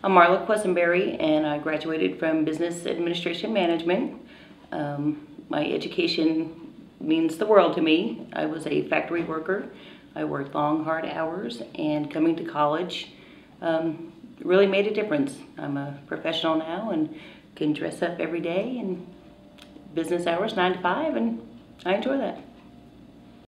I'm Marla Quesenberry, and I graduated from Business Administration Management. Um, my education means the world to me. I was a factory worker. I worked long, hard hours, and coming to college um, really made a difference. I'm a professional now and can dress up every day and business hours, nine to five, and I enjoy that.